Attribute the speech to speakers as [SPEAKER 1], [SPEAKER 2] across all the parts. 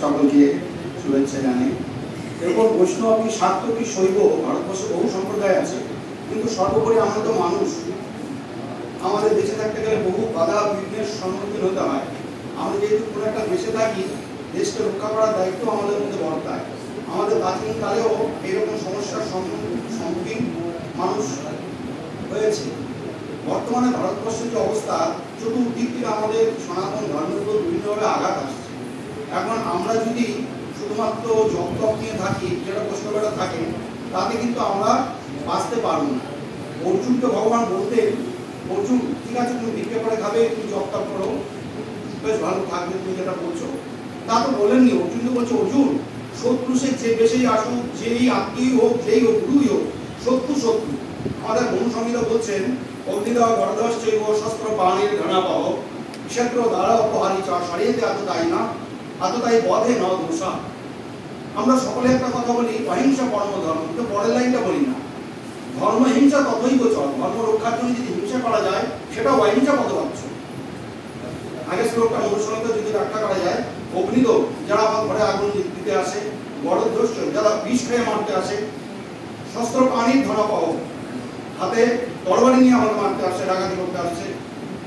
[SPEAKER 1] সকলকে শুভেচ্ছা জানাই। এরপর বৈষ্ণব কি শাক্ত কি শৈব? ভারতবর্ষে বহু সম্প্রদায় আছে, কিন্তু সর্বোপরি আমরা তো মানুষ। আমাদের দেশে থাকতে গেলে বহু বাধা বিঘ্নের সম্মুখীন হতে হয়। আমরা যেহেতু কোনো একটা দেশে থাকি, দেশকে রক্ষা করার দায়িত্ব আমাদের মধ্যে বর্তায়। আমাদের প্রাচীন কালেও এরকম সমস্যার সম্মুখীন মানুষ হয়েছে। বর্তমানে ভারতবর্ষের যে অবস্থা, চতুর্দিক আমাদের সনাতন ধর্মের উপর বিভিন্নভাবে আঘাত আসছে। আমরা যদি শুধুমাত্র তপ নিয়ে থাকি, যেটা বৈষ্ণবেরা থাকে, তাতে কিন্তু আমরা বাঁচতে পারব না। অর্জুনকে ভগবান বলতেন, অর্জুন, ঠিক আছে, তুমি ভিক্ষে করে খাবে, তুমি তপ করো, বেশ ভালো থাকবে, তুমি যেটা বলছো। তা তো বলেননি, অর্জুন তো বলছে, অর্জুন, শত্রু সে যে বেশি আসুক, যেই আত্মীয় হোক, যেই হোক গুরুই হোক, শত্রু শত্রু। আমাদের মন সংহিতা বলছেন অগ্নিদয় গরদশ চৈব শস্ত্র পাণির ঘনা পাহ ক্ষেত্র দ্বারা অপহারি চা সরিয়েতে আততাই না? আততাই বধে ন দোষা আমরা সকলে একটা কথা বলি, অহিংসা পরম ধর্ম। কিন্তু পরের লাইনটা বলি না। ধর্ম হিংসা ততই গোচর। ধর্ম রক্ষার জন্য যদি হিংসা করা যায় সেটা অহিংসা পদবাচ্য। আগে শ্লোকটা অনুসরণকে যদি ব্যাখ্যা করা যায় অগ্নিদ যারা আমার ঘরে আগুন দিতে আসে বড়ধ্বস্য যারা বিষ খেয়ে মারতে আসে শস্ত্র পানির ধরা পাও হাতে তরবারি নিয়ে আমাকে মারতে আসছে ডাকাতি করতে আসছে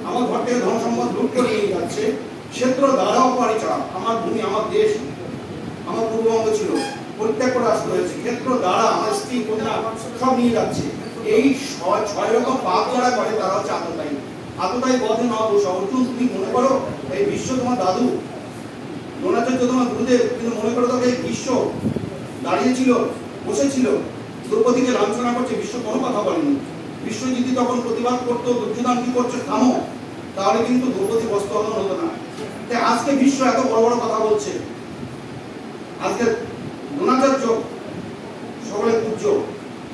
[SPEAKER 1] আমার ঘর থেকে ধন সম্পদ লুট করে নিয়ে যাচ্ছে। ক্ষেত্র দ্বারা অপরিচয় আমার ভূমি, আমার দেশ, আমার পূর্ববঙ্গ ছিল পরিত্যাগ করে আসতে হয়েছে ক্ষেত্র দ্বারা আমার স্ত্রী, কন্যা সব নিয়ে যাচ্ছে। এই ছয় রকম পাপ যারা করে, তারা হচ্ছে আততায়ী। আততায়ী বধে না দোষ অর্জুন, তুমি মনে করো, এই বিশ্ব তোমার দাদু? দ্রোণাচার্য তোমার গুরুদেব, কিন্তু মনে করো তবে এই বিশ্ব দাঁড়িয়েছিল বসেছিল দ্রৌপদীকে লাঞ্ছনা করছে, বিশ্ব কোনো কথা বলেনি। বিশ্ব যদি তখন প্রতিবাদ করতো, দুর্যোধন কি করছে, থামো। তাহলে কিন্তু দ্রৌপদী বস্ত্রহরণ হতো না আজকে বিশ্ব এত বড় বড় কথা বলছে। আজকে দ্রোণাচার্য সকলে পূজ্য।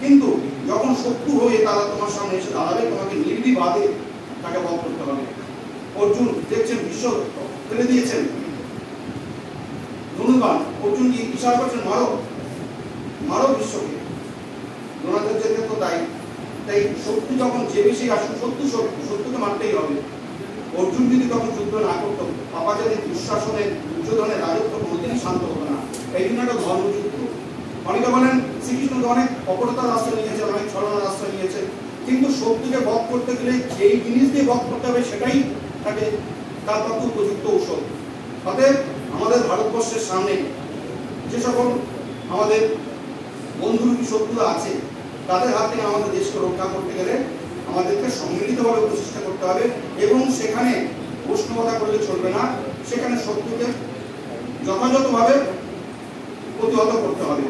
[SPEAKER 1] কিন্তু যখন শত্রু হয়ে তারা তোমার সামনে এসে দাঁড়াবে, তোমাকে নির্বিবাদে তাকে বধ করতে হবে। অর্জুন দেখছেন বিশ্ব ফেলে দিয়েছেন। ধনুবান অর্জুন কি ইশারা করছেন? মারো। মারো বিশ্বকে। দ্রোণাচার্যের ক্ষেত্রে তাই। তাই শত্রু যখন যে বেশি আসুন শত্রু শত্রুকে মারতেই হবে। অর্জুন যদি তখন যুদ্ধ না করতো পাপাচারী দুঃশাসনের দুর্যোধনের রাজত্ব কোনোদিনই শান্ত হতো না, এই জন্য একটা ধর্মযুদ্ধ। অনেকে বলেন শ্রীকৃষ্ণ অনেক অপরতার আশ্রয় নিয়েছেন অনেক ছলনার আশ্রয় নিয়েছেন কিন্তু শত্রুকে বধ করতে গেলে যেই জিনিস দিয়ে বধ করতে হবে সেটাই তাকে তার পক্ষে উপযুক্ত ঔষধ। অতএব আমাদের ভারতবর্ষের সামনে যে সকল আমাদের বন্ধুরূপী শত্রুরা আছে, তাদের হাত থেকে আমাদের দেশকে রক্ষা করতে গেলে আমাদেরকে সম্মিলিতভাবে প্রচেষ্টা করতে হবে এবং সেখানে বৈষ্ণবতা করলে চলবে না। সেখানে শত্রুকে যথাযথভাবে প্রতিহত করতে হবে।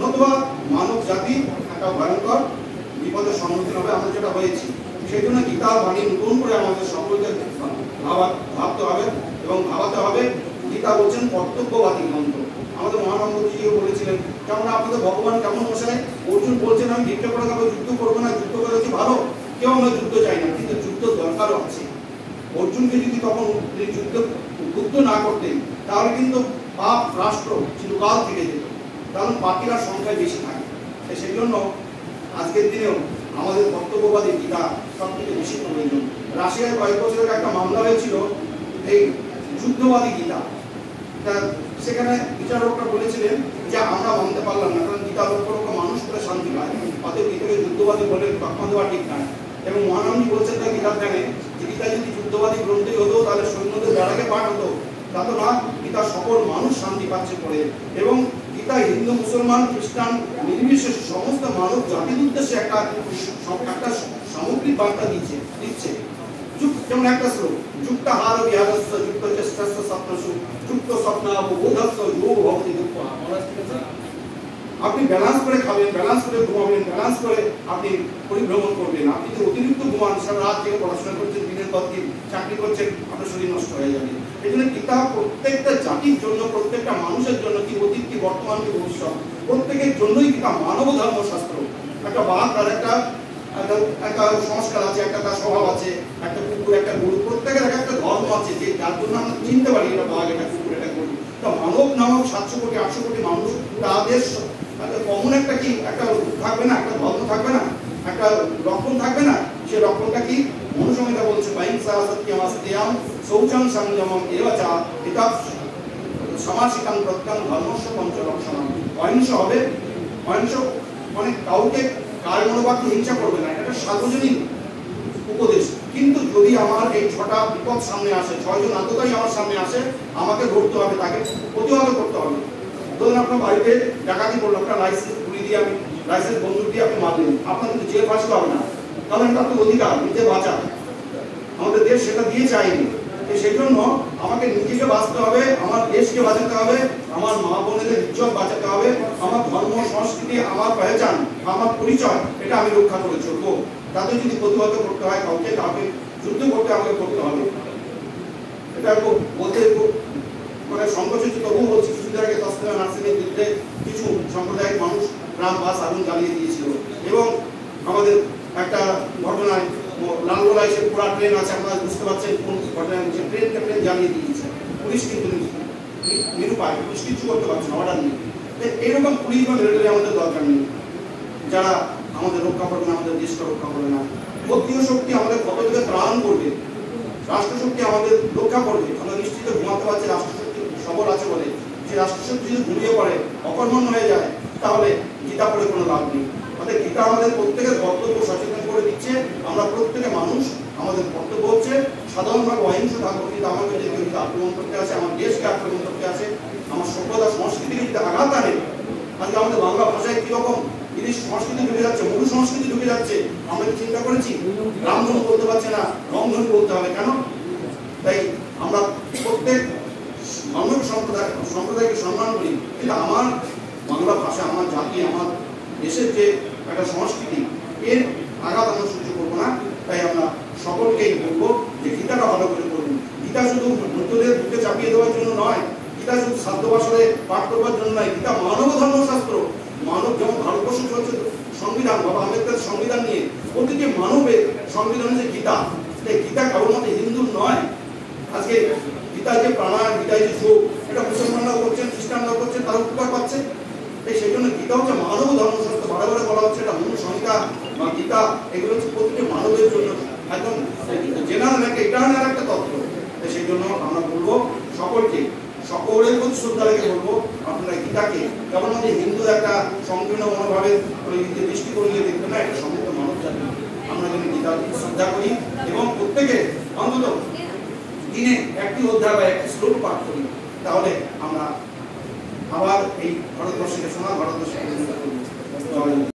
[SPEAKER 1] নতুবা মানব জাতি একটা ভয়ঙ্কর বিপদের সম্মুখীন হবে, আমরা যেটা হয়েছি। সেই জন্য গীতার বাণী নতুন করে আমাদের সকলকে ভাবা ভাবতে হবে এবং ভাবাতে হবে, গীতা বলছেন কর্তব্যবাদী গ্রন্থ। আমাদের মহানন্দজিও বলেছিলেন কেমন আপনাদের ভগবান, কেমন মশাই? অর্জুন বলছেন, আমি ভিক্ষা করে যুদ্ধ করব না, যুদ্ধ করে ভালো। কেউ আমরা যুদ্ধ চাই না, কিন্তু যুদ্ধ দরকারও আছে। অর্জুনকে যদি তখন তিনি যুদ্ধ যুদ্ধ না করতেন তাহলে কিন্তু পাপ রাষ্ট্র চিরকাল থেকে যেত। কারণ পাপিরা সংখ্যায় বেশি থাকে। তাই সেই জন্য আজকের দিনেও আমাদের বক্তব্যবাদী গীতা সব থেকে বেশি প্রয়োজন রাশিয়ায় কয়েক বছরের একটা মামলা হয়েছিল, এই যুদ্ধবাদী গীতা। তা সেখানে বিচারকরা বলেছিলেন যে আমরা মানতে পারলাম না, কারণ গীতা লক্ষ লক্ষ মানুষ করে শান্তি পায়। অতএব গীতাকে যুদ্ধবাদী বলে তখন দেওয়া ঠিক নয় এবং মহানন্দী বলছেন তার গীতার জ্ঞানে যে গীতা যদি যুদ্ধবাদী গ্রন্থই হতো, তাহলে সৈন্যদের বেড়াকে পাঠ হতো। তা তো না গীতা সকল মানুষ শান্তি পাচ্ছে পড়ে এবং গীতা হিন্দু, মুসলমান, খ্রিস্টান, নির্বিশেষে সমস্ত মানব জাতির উদ্দেশ্যে একটা একটা সামগ্রিক বার্তা দিচ্ছে দিচ্ছে। যেমন একটা শ্লোক, যুক্ত হার বিহারস্য, যুক্ত চেষ্টস্য স্বপ্নসু, যুক্ত স্বপ্নাববোধস্য যোগ ভক্তি দুঃখ আপনি ব্যালান্স করে খাবেন ব্যালেন্স করে ঘুমাবেন ব্যালেন্স করে আপনি পরিভ্রমণ করবেন। আপনি যদি অতিরিক্ত ঘুমান, সারা রাত থেকে পড়াশোনা করছেন, দিনের পর দিন চাকরি করছেন, আপনার শরীর নষ্ট হয়ে যাবে। এই জন্য গীতা প্রত্যেকটা জাতির জন্য, প্রত্যেকটা মানুষের জন্য, কি অতীত, কি বর্তমান, কি ভবিষ্যৎ, প্রত্যেকের জন্যই গীতা মানব ধর্মশাস্ত্র একটা বাঘ তার একটা একটা একটা সংস্কার আছে, একটা তার স্বভাব আছে, একটা কুকুর, একটা গরু, প্রত্যেকের এক একটা ধর্ম আছে, যে যার জন্য আমরা চিনতে পারি এটা বাঘ, এটা কুকুর, এটা গরু। তা মানব নামক সাতশো কোটি, আটশো কোটি মানুষ তাদের কমন একটা কি? একটা থাকবে না, একটা ধর্ম থাকবে না, একটা লক্ষণ থাকবে না? সে লক্ষণটা কি? মনুসংহিতা বলছে বাইংসা সত্যম অস্তিয়াম শৌচম সংযমম এবাচা এটা সমাসিকাং প্রত্যাং ধর্মস্ব পঞ্চলক সমান অহিংস হবে, অহিংস মানে কাউকে কার মনোবাক্যে হিংসা করবে না, এটা সার্বজনীন উপদেশ। কিন্তু যদি আমার এই ছটা বিপদ সামনে আসে, ছয়জন আততাই আমার সামনে আসে, আমাকে ধরতে হবে, তাকে প্রতিহত করতে হবে। ধরুন আপনার বাড়িতে ডাকাতি করল, আপনার লাইসেন্স গুলি দিয়ে আমি লাইসেন্স বন্দুক দিয়ে আপনি মারলেন, আপনার কিন্তু জেল ফাঁসতে হবে না। কারণ এটা আপনার অধিকার, নিজে বাঁচা আমাদের দেশ সেটা দিয়ে চায়নি তো সেই জন্য আমাকে নিজেকে বাঁচতে হবে, আমার দেশকে বাঁচাতে হবে, আমার মা বোনেদের ইজ্জত বাঁচাতে হবে, আমার ধর্ম, সংস্কৃতি, আমার পেহচান আমার পরিচয়, এটা আমি রক্ষা করে চলবো। তাতে যদি প্রতিহত করতে হয়, কাউকে কাউকে যুদ্ধ করতে আমাকে করতে হবে। এটা বলতে মানে সংকোচিত তবুও কিছুদিন আগে তসলিমা নার্সিংয়ের বিরুদ্ধে কিছু সম্প্রদায়ের মানুষ গ্রাম বাস আগুন জ্বালিয়ে দিয়েছিল। এবং আমাদের একটা ঘটনায় লালগোলা এসে পুরা ট্রেন আছে, আপনারা বুঝতে পারছেন কোন ঘটনা হচ্ছে ট্রেন জ্বালিয়ে দিয়েছে। পুলিশ কিন্তু নিরুপায়, পুলিশ কিছু করতে পারছে না, অর্ডার নেই। তো এইরকম পুলিশ বা মিলিটারি আমাদের দরকার নেই। যারা আমাদের রক্ষা করবে না, আমাদের দেশকে রক্ষা করবে না। ক্ষত্রিয় শক্তি আমাদের কত থেকে ত্রাণ করবে? রাষ্ট্রশক্তি আমাদের রক্ষা করবে। আমরা নিশ্চিত ঘুমাতে পারছি, রাষ্ট্রশক্তি সবল আছে বলে যে রাষ্ট্রশক্তি যদি ঘুমিয়ে পড়ে অকর্মণ হয়ে যায়, তাহলে গীতা পড়ে কোনো লাভ নেই। আমাদের গীতা আমাদের প্রত্যেকের কর্তব্য সচেতন করে দিচ্ছে। আমরা প্রত্যেকে মানুষ, আমাদের কর্তব্য হচ্ছে সাধারণভাবে অহিংস থাকব কিন্তু আমাকে যদি কেউ যদি আক্রমণ করতে আসে, আমার দেশকে আক্রমণ করতে আসে, আমার সভ্যতা, সংস্কৃতিকে যদি আঘাত আনে আজকে আমাদের বাংলা ভাষায় কীরকম বিদেশি সংস্কৃতি ঢুকে যাচ্ছে মূল সংস্কৃতি ঢুকে যাচ্ছে, আমরা কি চিন্তা করেছি? রামধনু বলতে পারছে না, রংধনু বলতে হবে কেন? তাই আমরা প্রত্যেক মানব সম্প্রদায় সম্প্রদায়কে সম্মান করি। কিন্তু আমার বাংলা ভাষা, আমার জাতি, আমার দেশের যে একটা সংস্কৃতি, এর আঘাত আমরা সহ্য করব না। তাই আমরা সকলকেই বলব যে গীতাটা ভালো করে করুন গীতা শুধু মৃতদের বুকে চাপিয়ে দেওয়ার জন্য নয়, গীতা শুধু সাধ্য ভাষায় পাঠ করবার জন্য নয়, গীতা মানব ধর্মশাস্ত্র। মানব যেমন ভারতবর্ষ চলছে, সংবিধান, বাবা আম্বেদকর সংবিধান নিয়ে প্রতিটি মানবের সংবিধান হচ্ছে গীতা। গীতা কেবলমাত্র হিন্দুর নয়, আজকে গীতা যে প্রাণায়াম গীতা যে যোগ, এটা মুসলমানরাও করছেন, খ্রিস্টানরাও করছেন, তারা উপকার পাচ্ছে। তাই সেই জন্য গীতা হচ্ছে মানব ধর্মশাস্ত্র বারে বারে বলা হচ্ছে এটা সংহিতা বা গীতা, এগুলো হচ্ছে প্রতিটি মানবের জন্য। একদম জেনারেল একটা ইটার্নাল একটা তত্ত্ব। তাই সেই জন্য আমরা বলব সকলকে, সকলের প্রতি শ্রদ্ধা রেখে বলব, আপনারা গীতাকে কেবলমাত্র হিন্দু একটা সংকীর্ণ মনোভাবের দৃষ্টিকোণ নিয়ে দেখবেন না, এটা সমস্ত মানব জাতি আমরা যেন গীতাকে শ্রদ্ধা করি এবং প্রত্যেকে অন্তত দিনে একটি অধ্যায় বা একটি শ্লোক পাঠ করি, তাহলে আমরা আবার এই ভারতবর্ষকে সোনার ভারতবর্ষকে